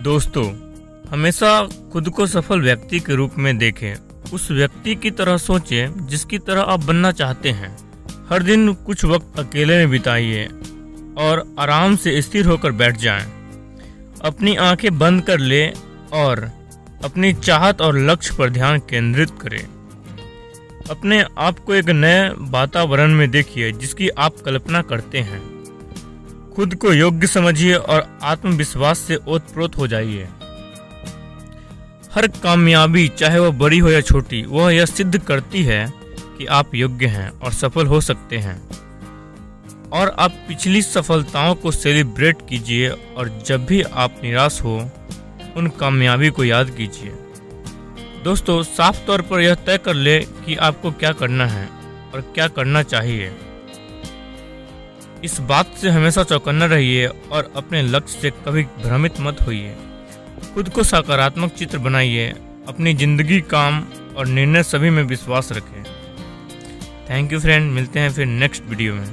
दोस्तों, हमेशा खुद को सफल व्यक्ति के रूप में देखें। उस व्यक्ति की तरह सोचें, जिसकी तरह आप बनना चाहते हैं। हर दिन कुछ वक्त अकेले में बिताइए और आराम से स्थिर होकर बैठ जाएँ। अपनी आँखें बंद कर ले और अपनी चाहत और लक्ष्य पर ध्यान केंद्रित करें। अपने आप को एक नए वातावरण में देखिए, जिसकी आप कल्पना करते हैं। खुद को योग्य समझिए और आत्मविश्वास से ओतप्रोत हो जाइए। हर कामयाबी, चाहे वह बड़ी हो या छोटी, वह यह सिद्ध करती है कि आप योग्य हैं और सफल हो सकते हैं। और आप पिछली सफलताओं को सेलिब्रेट कीजिए और जब भी आप निराश हो, उन कामयाबी को याद कीजिए। दोस्तों, साफ़ तौर पर यह तय कर ले कि आपको क्या करना है और क्या करना चाहिए। इस बात से हमेशा चौकन्ना रहिए और अपने लक्ष्य से कभी भ्रमित मत होइए। खुद को सकारात्मक चित्र बनाइए, अपनी ज़िंदगी, काम और निर्णय सभी में विश्वास रखें। थैंक यू फ्रेंड मिलते हैं फिर नेक्स्ट वीडियो में।